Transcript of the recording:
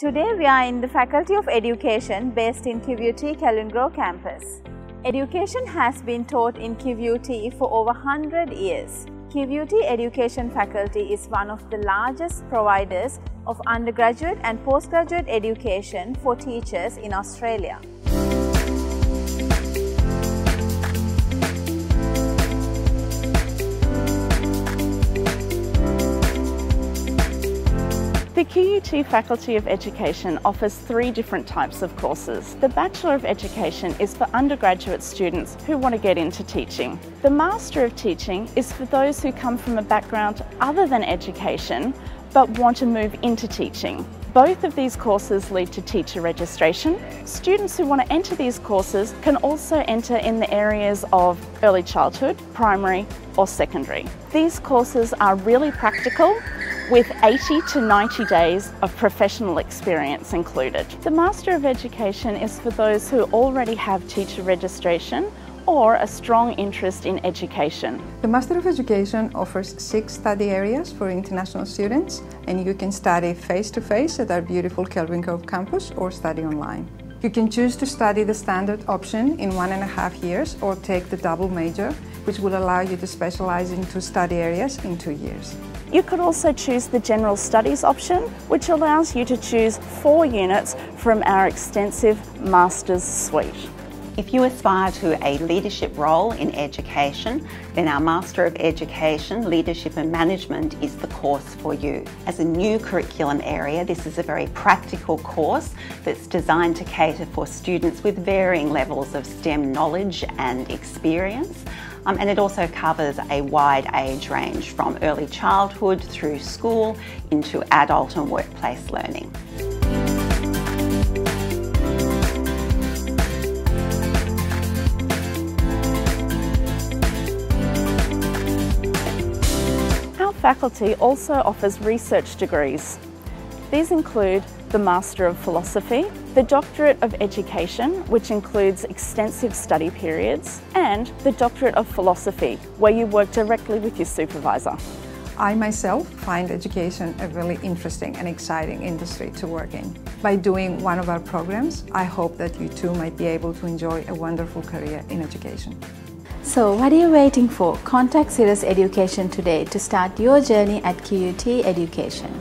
Today we are in the Faculty of Education based in QUT Kelvin campus. Education has been taught in QUT for over 100 years. QUT Education Faculty is one of the largest providers of undergraduate and postgraduate education for teachers in Australia. The QUT Faculty of Education offers three different types of courses. The Bachelor of Education is for undergraduate students who want to get into teaching. The Master of Teaching is for those who come from a background other than education but want to move into teaching. Both of these courses lead to teacher registration. Students who want to enter these courses can also enter in the areas of early childhood, primary or secondary. These courses are really practical with 80 to 90 days of professional experience included. The Master of Education is for those who already have teacher registration or a strong interest in education. The Master of Education offers six study areas for international students and you can study face-to-face -face at our beautiful Kelvin Grove campus or study online. You can choose to study the standard option in one and a half years or take the double major, which will allow you to specialize in two study areas in two years. You could also choose the General Studies option, which allows you to choose four units from our extensive Masters suite. If you aspire to a leadership role in education, then our Master of Education, Leadership and Management is the course for you. As a new curriculum area, this is a very practical course that's designed to cater for students with varying levels of STEM knowledge and experience. Um, and it also covers a wide age range from early childhood through school into adult and workplace learning. Faculty also offers research degrees. These include the Master of Philosophy, the Doctorate of Education, which includes extensive study periods, and the Doctorate of Philosophy, where you work directly with your supervisor. I myself find education a really interesting and exciting industry to work in. By doing one of our programs, I hope that you too might be able to enjoy a wonderful career in education. So what are you waiting for? Contact Sirus Education today to start your journey at QUT Education.